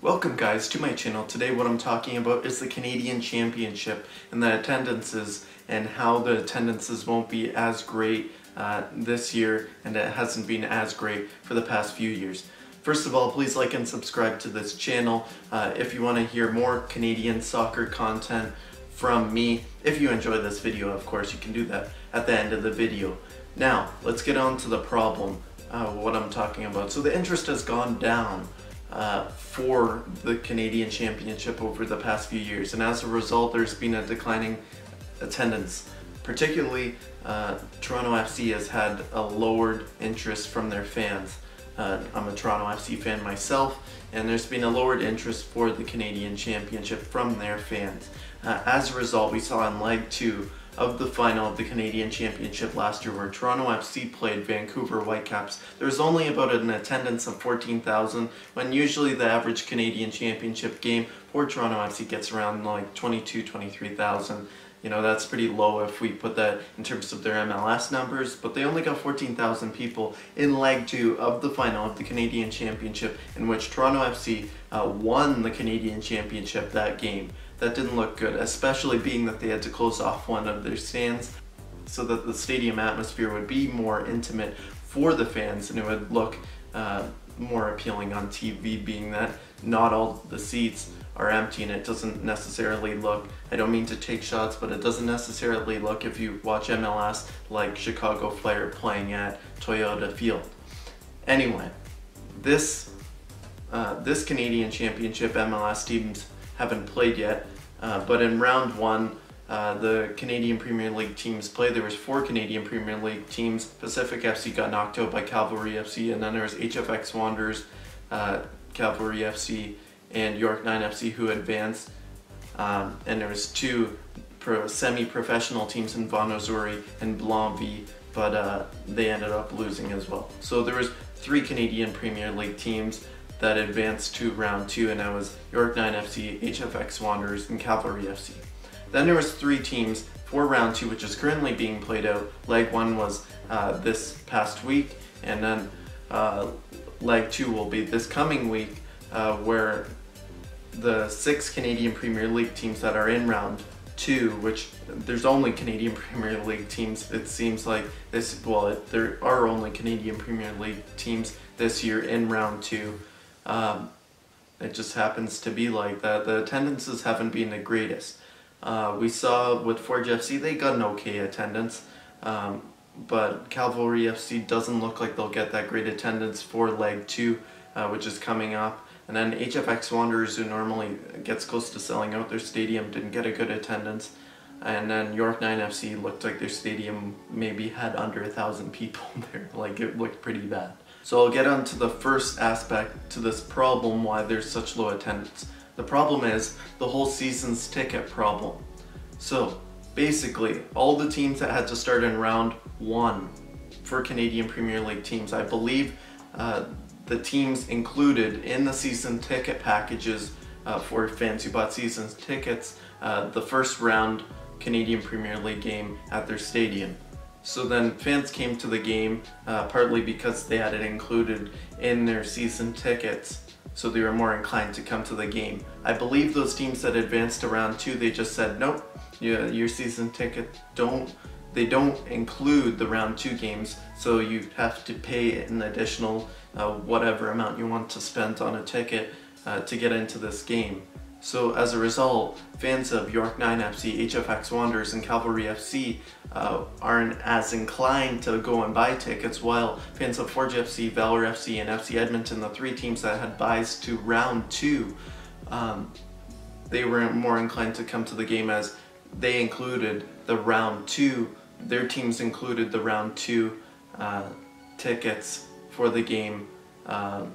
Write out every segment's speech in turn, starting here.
Welcome guys to my channel. Today what I'm talking about is the Canadian Championship and the attendances and how the attendances won't be as great uh, this year and it hasn't been as great for the past few years. First of all, please like and subscribe to this channel uh, if you want to hear more Canadian soccer content from me. If you enjoy this video, of course, you can do that at the end of the video. Now, let's get on to the problem, uh, what I'm talking about. So the interest has gone down uh, for the Canadian Championship over the past few years. And as a result, there's been a declining attendance. Particularly, uh, Toronto FC has had a lowered interest from their fans. Uh, I'm a Toronto FC fan myself, and there's been a lowered interest for the Canadian Championship from their fans. Uh, as a result, we saw in leg two of the final of the Canadian Championship last year where Toronto FC played Vancouver Whitecaps. There was only about an attendance of 14,000 when usually the average Canadian Championship game for Toronto FC gets around like 22, 23,000. You know, that's pretty low if we put that in terms of their MLS numbers, but they only got 14,000 people in leg two of the final of the Canadian Championship in which Toronto FC uh, won the Canadian Championship that game. That didn't look good, especially being that they had to close off one of their stands so that the stadium atmosphere would be more intimate for the fans and it would look uh, more appealing on TV being that not all the seats are empty and it doesn't necessarily look, I don't mean to take shots, but it doesn't necessarily look if you watch MLS like Chicago Fire playing at Toyota Field. Anyway, this, uh, this Canadian Championship MLS teams haven't played yet, uh, but in round one, uh, the Canadian Premier League teams played. There was four Canadian Premier League teams. Pacific FC got knocked out by Cavalry FC, and then there was HFX Wanderers, uh, Cavalry FC, and York 9 FC who advanced. Um, and there was two semi-professional teams in Azzurri and Blainville, but uh, they ended up losing as well. So there was three Canadian Premier League teams that advanced to round two, and that was York 9 FC, HFX Wanderers, and Cavalry FC. Then there was three teams for round two, which is currently being played out. Leg one was uh, this past week, and then uh, leg two will be this coming week, uh, where the six Canadian Premier League teams that are in round two, which there's only Canadian Premier League teams, it seems like this, well, it, there are only Canadian Premier League teams this year in round two. Um, it just happens to be like that. The attendances haven't been the greatest. Uh, we saw with Forge FC, they got an okay attendance, um, but Cavalry FC doesn't look like they'll get that great attendance for leg two, uh, which is coming up. And then HFX Wanderers, who normally gets close to selling out their stadium, didn't get a good attendance. And then York 9 FC looked like their stadium maybe had under a thousand people there. Like it looked pretty bad. So I'll get on to the first aspect to this problem why there's such low attendance. The problem is the whole season's ticket problem. So basically all the teams that had to start in round one for Canadian Premier League teams, I believe uh, the teams included in the season ticket packages uh, for fans who bought season tickets uh, the first round Canadian Premier League game at their stadium. So then fans came to the game uh, partly because they had it included in their season tickets so they were more inclined to come to the game. I believe those teams that advanced to round two, they just said, nope, your season ticket don't they don't include the round two games, so you have to pay an additional uh, whatever amount you want to spend on a ticket uh, to get into this game. So as a result, fans of York 9 FC, HFX Wanderers, and Cavalry FC uh, aren't as inclined to go and buy tickets, while fans of Forge FC, Valour FC, and FC Edmonton, the three teams that had byes to round two, um, they were more inclined to come to the game as they included the round two, their teams included the round two uh, tickets for the game um,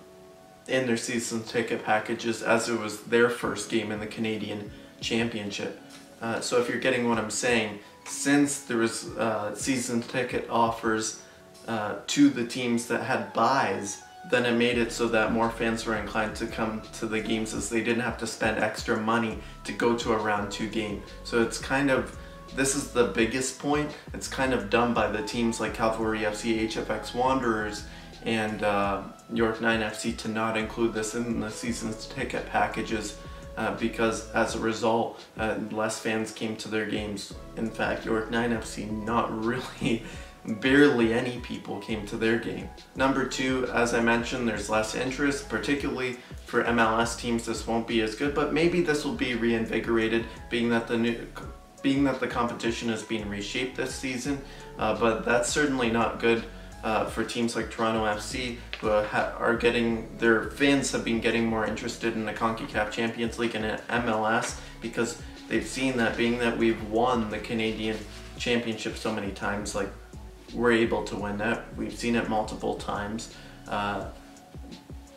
in their season ticket packages as it was their first game in the Canadian Championship. Uh, so if you're getting what I'm saying, since there was uh, season ticket offers uh, to the teams that had byes, then it made it so that more fans were inclined to come to the games as they didn't have to spend extra money to go to a round two game. So it's kind of, this is the biggest point, it's kind of done by the teams like Cavalry FC, HFX Wanderers, and uh, York 9 FC to not include this in the season's ticket packages uh, because as a result, uh, less fans came to their games. In fact, York 9 FC not really barely any people came to their game. Number two, as I mentioned, there's less interest, particularly for MLS teams. This won't be as good, but maybe this will be reinvigorated, being that the new, being that the competition is being reshaped this season. Uh, but that's certainly not good uh, for teams like Toronto FC, who are getting their fans have been getting more interested in the Concacaf Champions League and MLS because they've seen that being that we've won the Canadian Championship so many times, like we're able to win that. We've seen it multiple times. Uh,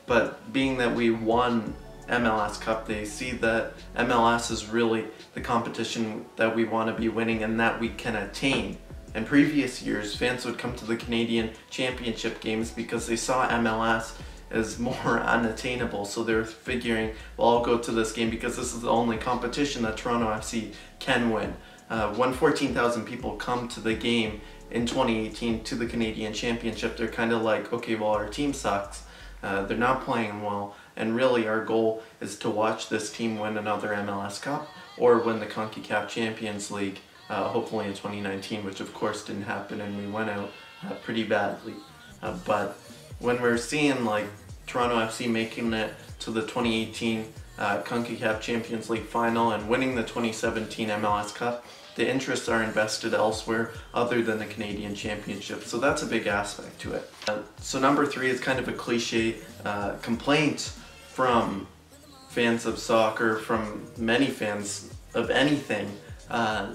but being that we won MLS Cup, they see that MLS is really the competition that we want to be winning and that we can attain. In previous years, fans would come to the Canadian Championship games because they saw MLS as more unattainable. So they're figuring, well, I'll go to this game because this is the only competition that Toronto FC can win. Uh, when 14,000 people come to the game in 2018 to the Canadian Championship, they're kind of like, okay, well, our team sucks. Uh, they're not playing well, and really our goal is to watch this team win another MLS Cup or win the CONCACAF Champions League, uh, hopefully in 2019, which of course didn't happen and we went out uh, pretty badly. Uh, but when we're seeing like Toronto FC making it to the 2018 uh, CONCACAF Champions League final and winning the 2017 MLS Cup, the interests are invested elsewhere other than the Canadian Championship. So that's a big aspect to it. Uh, so number three is kind of a cliche uh, complaint from fans of soccer, from many fans of anything uh,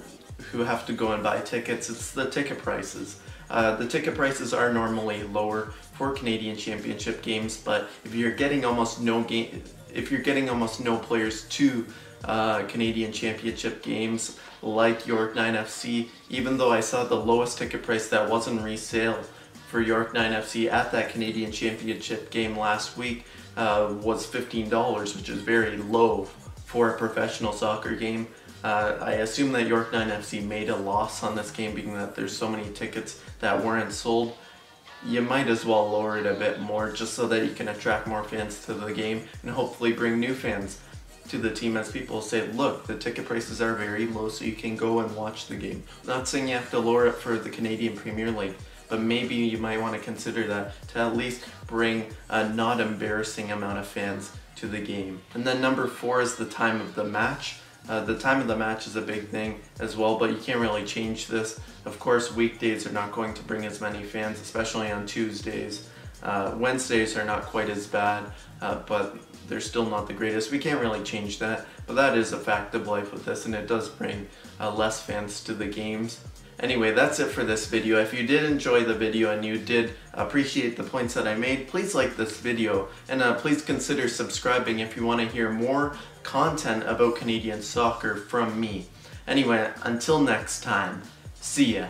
who have to go and buy tickets. It's the ticket prices. Uh, the ticket prices are normally lower for Canadian Championship games, but if you're getting almost no game, if you're getting almost no players to uh, Canadian Championship games like York 9 FC, even though I saw the lowest ticket price that wasn't resale for York 9 FC at that Canadian Championship game last week uh, was $15, which is very low for a professional soccer game. Uh, I assume that York 9 FC made a loss on this game being that there's so many tickets that weren't sold. You might as well lower it a bit more just so that you can attract more fans to the game and hopefully bring new fans to the team as people say, look, the ticket prices are very low so you can go and watch the game. Not saying you have to lower it for the Canadian Premier League, but maybe you might want to consider that to at least bring a not embarrassing amount of fans to the game. And then number four is the time of the match. Uh, the time of the match is a big thing as well, but you can't really change this. Of course, weekdays are not going to bring as many fans, especially on Tuesdays. Uh, Wednesdays are not quite as bad, uh, but they're still not the greatest. We can't really change that, but that is a fact of life with this, and it does bring uh, less fans to the games. Anyway, that's it for this video. If you did enjoy the video and you did appreciate the points that I made, please like this video and uh, please consider subscribing if you want to hear more content about Canadian soccer from me. Anyway, until next time, see ya.